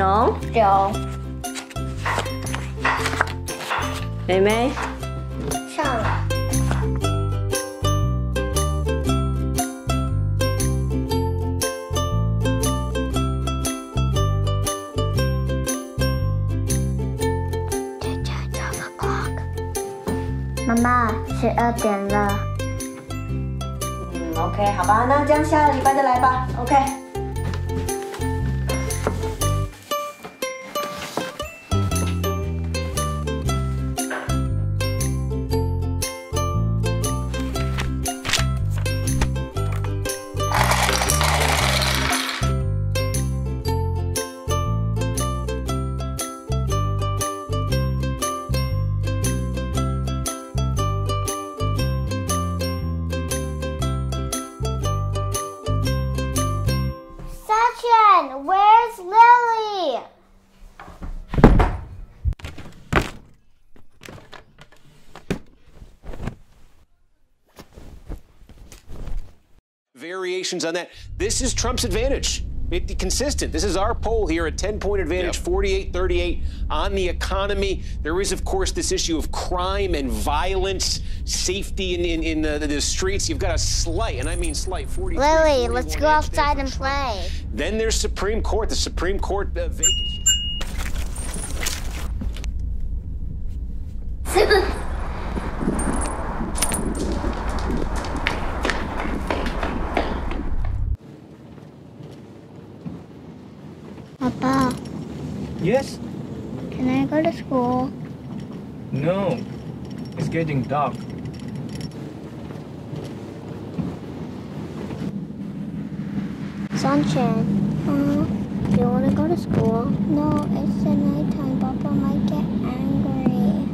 景荣，有妹妹，上了。妈妈，十二点了。嗯，OK，好吧，那这样下个礼拜再来吧，OK。Variations on that. This is Trump's advantage. It, consistent. This is our poll here a 10 point advantage, 48 38 on the economy. There is, of course, this issue of crime and violence, safety in, in, in the, the streets. You've got a slight, and I mean slight, 40. Lily, let's go outside and play. Then there's Supreme Court. The Supreme Court uh, vacancy. Papa, Yes? can I go to school? No. It's getting dark. Sunshine. Uh, do you want to go to school? No, it's the nighttime. Papa might get angry.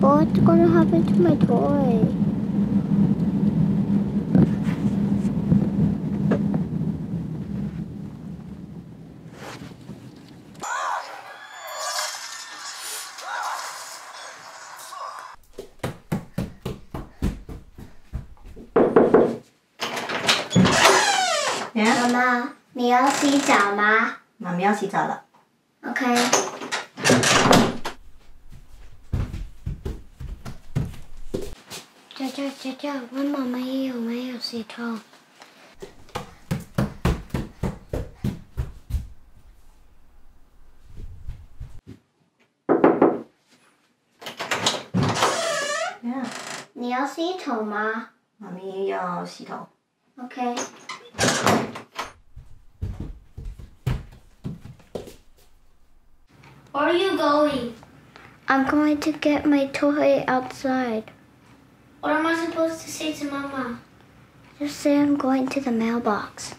What's going to happen to my toy? 妈妈，你要洗澡吗妈咪要洗澡了。？OK。佳佳佳佳，问妈妈有没有洗头？Yeah. 你要洗头吗妈咪要洗头。？OK。Where are you going? I'm going to get my toy outside. What am I supposed to say to Mama? Just say I'm going to the mailbox.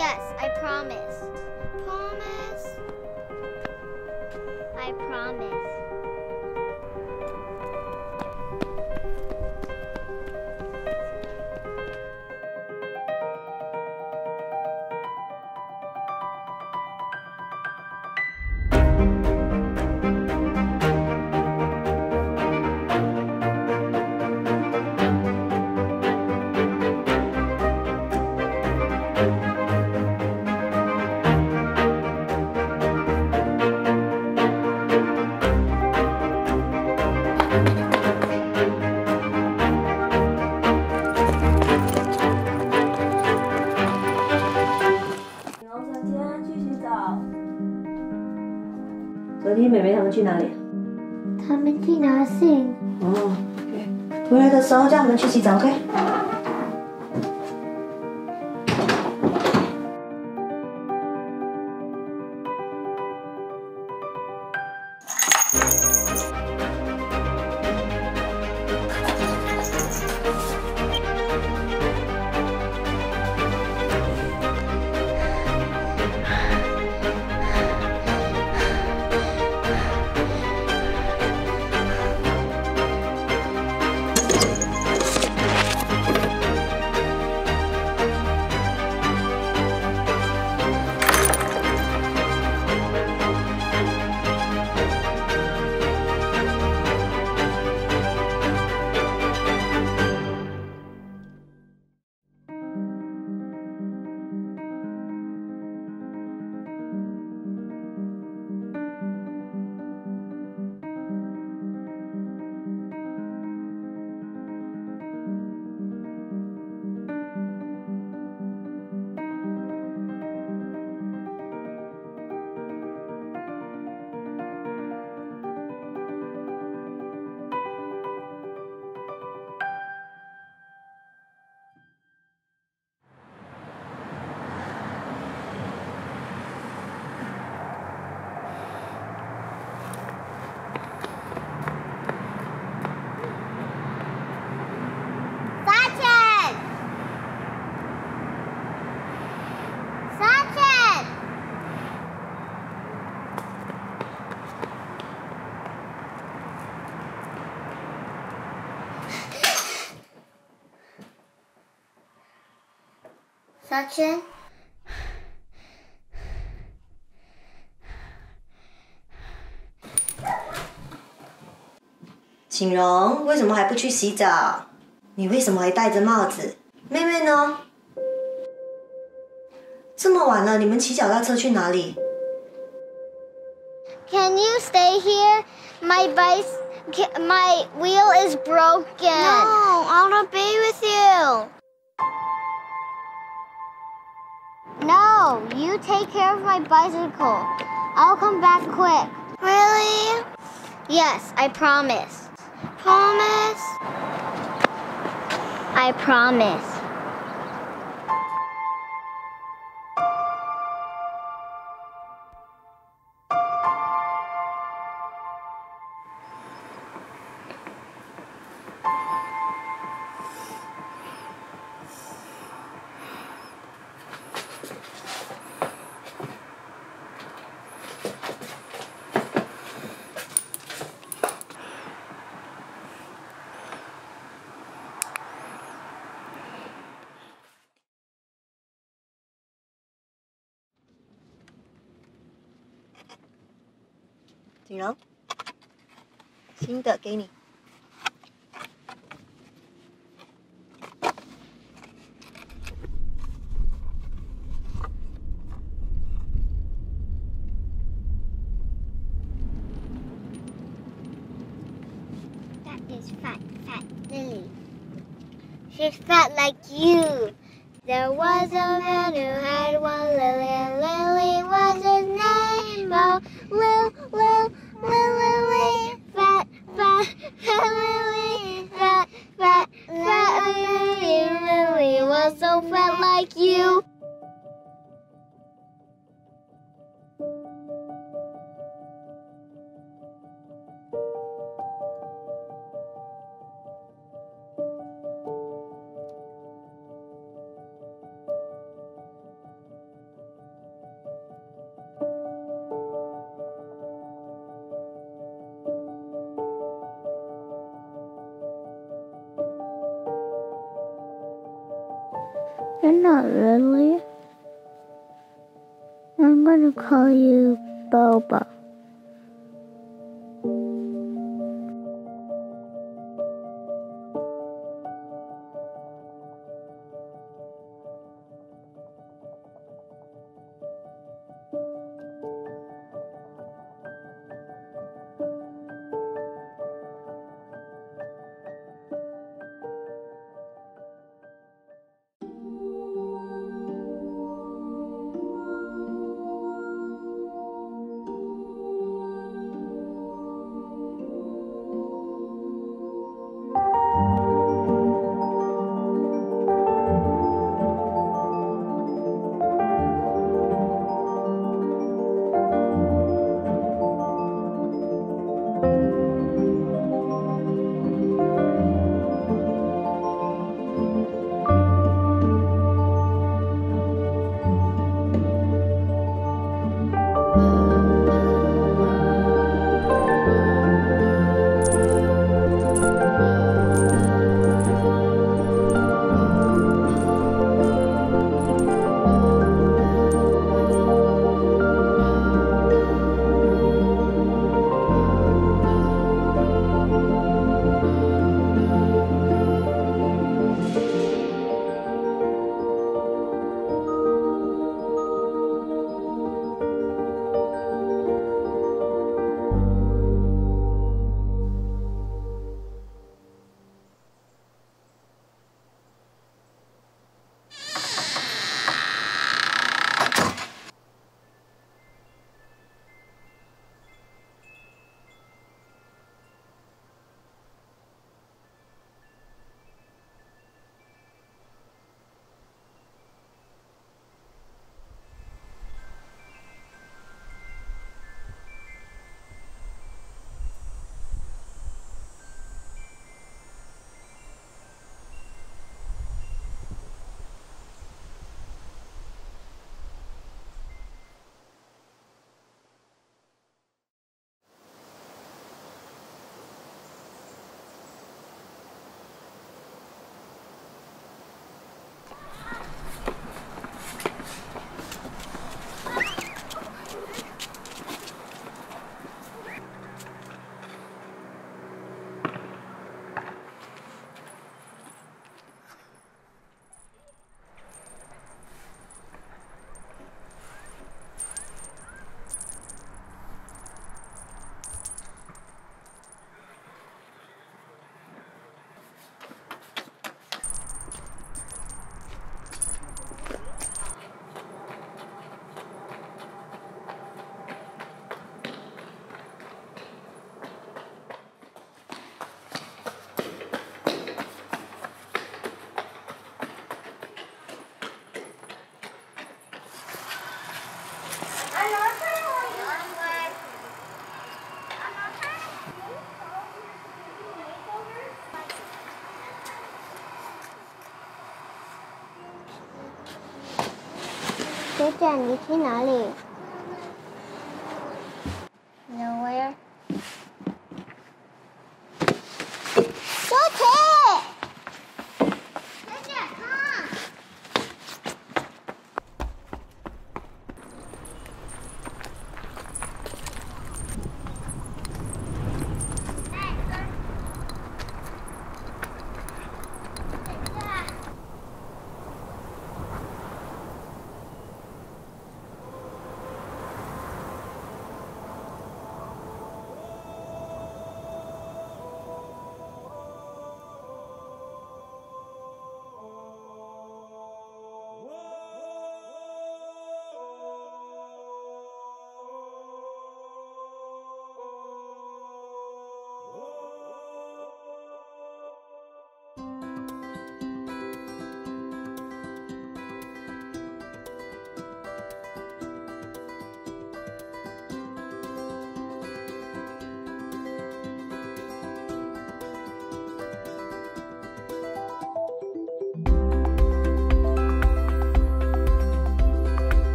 Yes, I promise. Promise? I promise. 去洗澡 ok Sachin! Sachin? 景荣，为什么还不去洗澡？你为什么还戴着帽子？妹妹呢？这么晚了，你们骑脚踏车去哪里？Can you stay here? My bike, my wheel is broken. No, I want to be with you. You take care of my bicycle. I'll come back quick. Really? Yes, I promise. Promise? I promise. “ 景荣，新的给你。 That is fat, fat Lily. She's fat like you. There was a man who had one lily, and Lily was his You're not really. I'm gonna call you 你去哪里？